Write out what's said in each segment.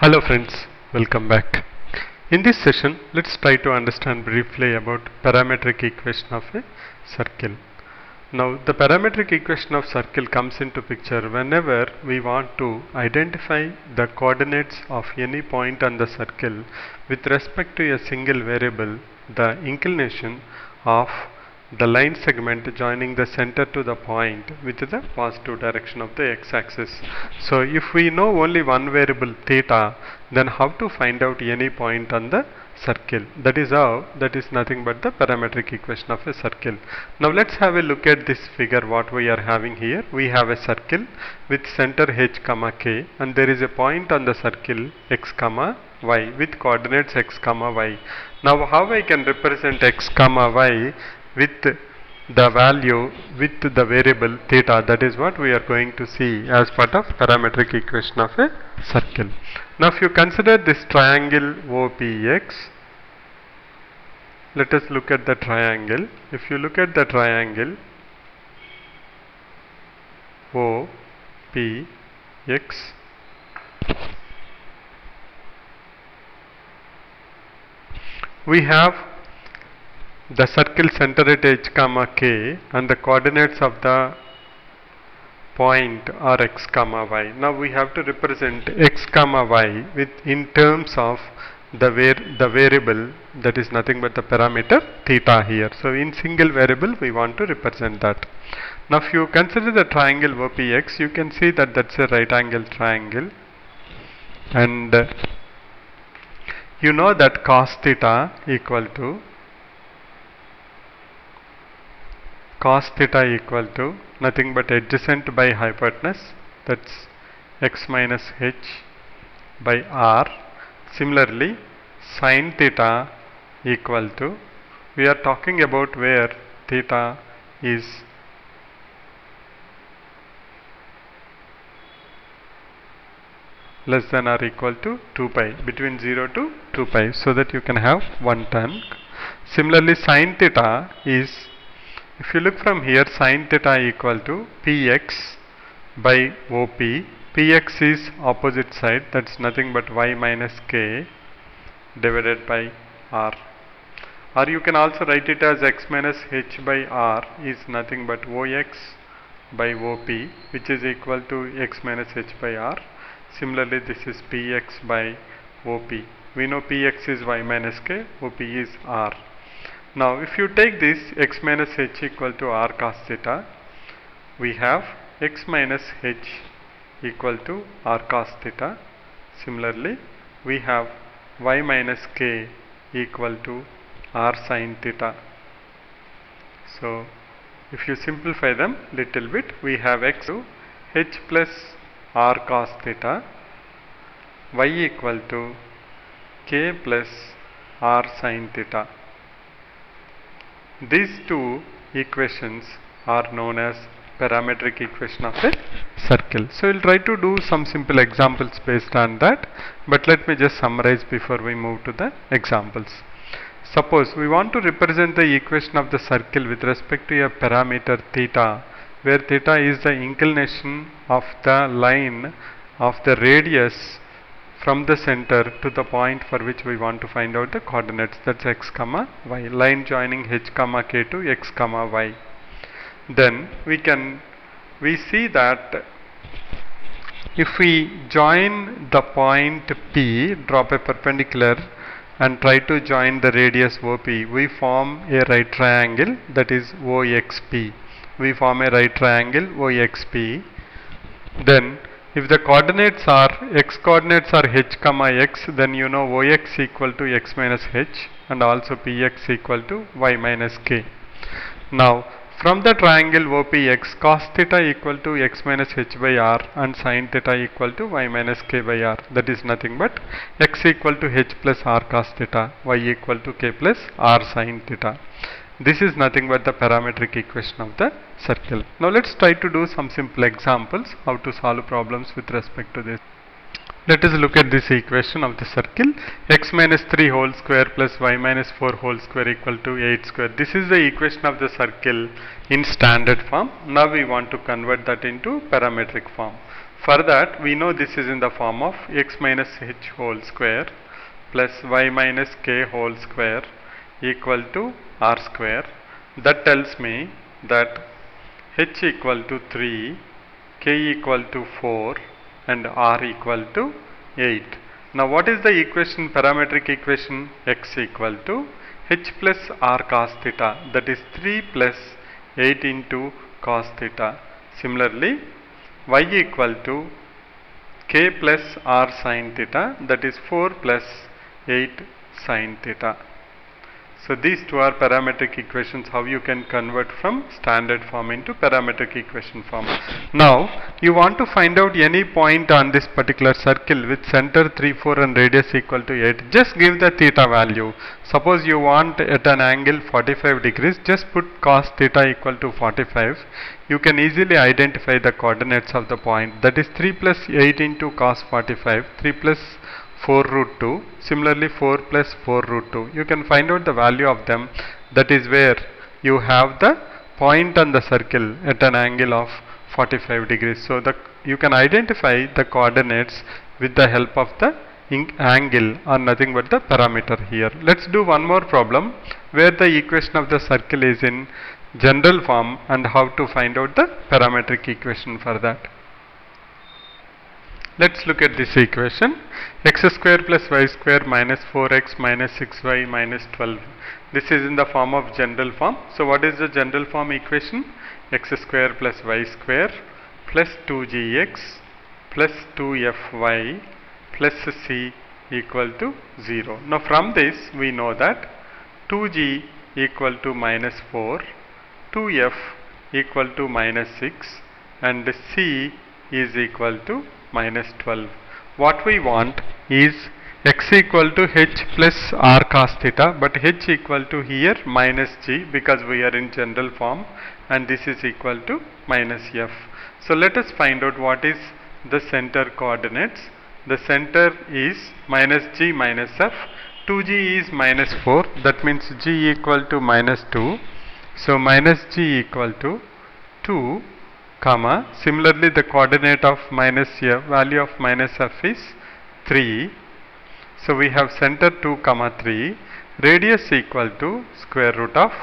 Hello friends, welcome back. In this session, let's try to understand briefly about parametric equation of a circle. Now, the parametric equation of circle comes into picture whenever we want to identify the coordinates of any point on the circle with respect to a single variable, the inclination of the line segment joining the center to the point with the positive direction of the x-axis. So if we know only one variable theta then how to find out any point on the circle that is how that is nothing but the parametric equation of a circle. Now let's have a look at this figure what we are having here. We have a circle with center h comma k and there is a point on the circle x comma y with coordinates x comma y. Now how I can represent x comma y with the value with the variable theta that is what we are going to see as part of parametric equation of a circle. Now if you consider this triangle OPX let us look at the triangle. If you look at the triangle OPX we have the circle center at h comma k and the coordinates of the point are x comma y. Now we have to represent x comma y with in terms of the var the variable that is nothing but the parameter theta here. So in single variable we want to represent that. Now if you consider the triangle OPX you can see that that's a right angle triangle and uh, you know that cos theta equal to cos theta equal to nothing but adjacent by hypotenuse that's x minus h by r. Similarly sin theta equal to we are talking about where theta is less than or equal to 2 pi between 0 to 2 pi so that you can have one term. Similarly sin theta is if you look from here sin theta equal to px by op px is opposite side that's nothing but y minus k divided by r. Or you can also write it as x minus h by r is nothing but ox by op which is equal to x minus h by r. Similarly this is px by op we know px is y minus k op is r now if you take this x minus h equal to r cos theta, we have x minus h equal to r cos theta. Similarly, we have y minus k equal to r sin theta. So, if you simplify them little bit, we have x to h plus r cos theta, y equal to k plus r sin theta. These two equations are known as parametric equation of a circle. So, we will try to do some simple examples based on that, but let me just summarize before we move to the examples. Suppose we want to represent the equation of the circle with respect to a parameter theta, where theta is the inclination of the line of the radius from the center to the point for which we want to find out the coordinates. That's x comma y. Line joining h comma k to x comma y. Then we can we see that if we join the point p drop a perpendicular and try to join the radius OP we form a right triangle that is OXP we form a right triangle OXP then if the coordinates are x coordinates are h comma x then you know ox equal to x minus h and also px equal to y minus k. Now from the triangle OPX cos theta equal to x minus h by r and sin theta equal to y minus k by r that is nothing but x equal to h plus r cos theta y equal to k plus r sin theta. This is nothing but the parametric equation of the circle. Now let's try to do some simple examples how to solve problems with respect to this. Let us look at this equation of the circle x minus 3 whole square plus y minus 4 whole square equal to 8 square. This is the equation of the circle in standard form. Now we want to convert that into parametric form. For that we know this is in the form of x minus h whole square plus y minus k whole square equal to r square. That tells me that h equal to 3, k equal to 4 and r equal to 8. Now what is the equation, parametric equation? x equal to h plus r cos theta that is 3 plus 8 into cos theta. Similarly, y equal to k plus r sin theta that is 4 plus 8 sin theta. So these two are parametric equations how you can convert from standard form into parametric equation form. Now you want to find out any point on this particular circle with center 3 4 and radius equal to 8 just give the theta value. Suppose you want at an angle 45 degrees just put cos theta equal to 45 you can easily identify the coordinates of the point that is 3 plus 8 into cos 45 3 plus 4 root 2 similarly 4 plus 4 root 2 you can find out the value of them. That is where you have the point on the circle at an angle of 45 degrees. So the you can identify the coordinates with the help of the angle or nothing but the parameter here. Let's do one more problem where the equation of the circle is in general form and how to find out the parametric equation for that Let's look at this equation x square plus y square minus 4x minus 6y minus 12. This is in the form of general form. So what is the general form equation? x square plus y square plus 2gx plus 2fy plus c equal to 0. Now from this we know that 2g equal to minus 4, 2f equal to minus 6 and c is equal to minus 12. What we want is x equal to h plus r cos theta but h equal to here minus g because we are in general form and this is equal to minus f. So let us find out what is the center coordinates. The center is minus g minus f. 2g is minus 4 that means g equal to minus 2. So minus g equal to 2 comma. Similarly the coordinate of minus f value of minus f is 3 so we have center 2 comma 3 radius equal to square root of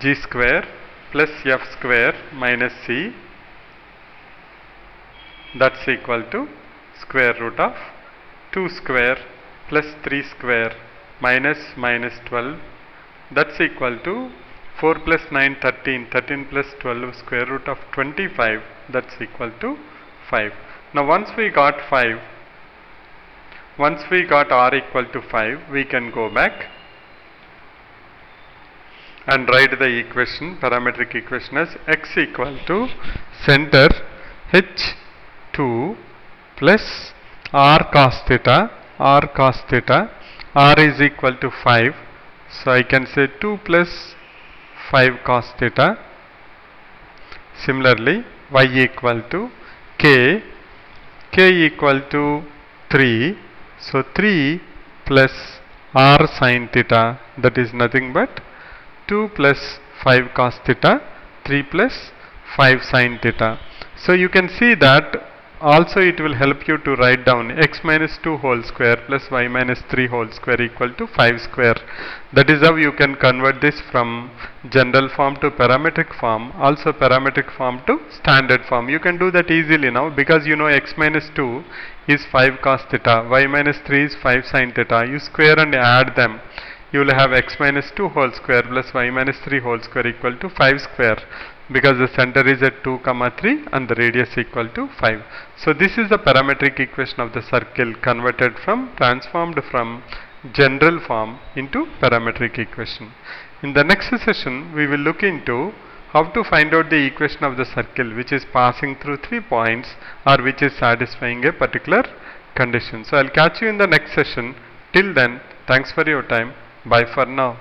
g square plus f square minus c. That's equal to square root of 2 square plus 3 square minus minus 12 that's equal to 4 plus 9 13 13 plus 12 square root of 25 that's equal to 5 now once we got 5 once we got r equal to 5 we can go back and write the equation. Parametric equation as x equal to center h 2 plus r cos theta r cos theta. r is equal to 5 so I can say 2 plus 5 cos theta. Similarly, y equal to k, k equal to 3. So 3 plus r sin theta that is nothing but 2 plus 5 cos theta 3 plus 5 sin theta. So you can see that also it will help you to write down x minus 2 whole square plus y minus 3 whole square equal to 5 square. That is how you can convert this from general form to parametric form, also parametric form to standard form. You can do that easily now because you know x minus 2 is 5 cos theta, y minus 3 is 5 sin theta. You square and add them. You will have x minus 2 whole square plus y minus 3 whole square equal to 5 square because the center is at 2 comma 3 and the radius equal to 5. So this is the parametric equation of the circle converted from transformed from general form into parametric equation. In the next session we will look into how to find out the equation of the circle which is passing through three points or which is satisfying a particular condition. So I'll catch you in the next session. Till then, thanks for your time. Bye for now.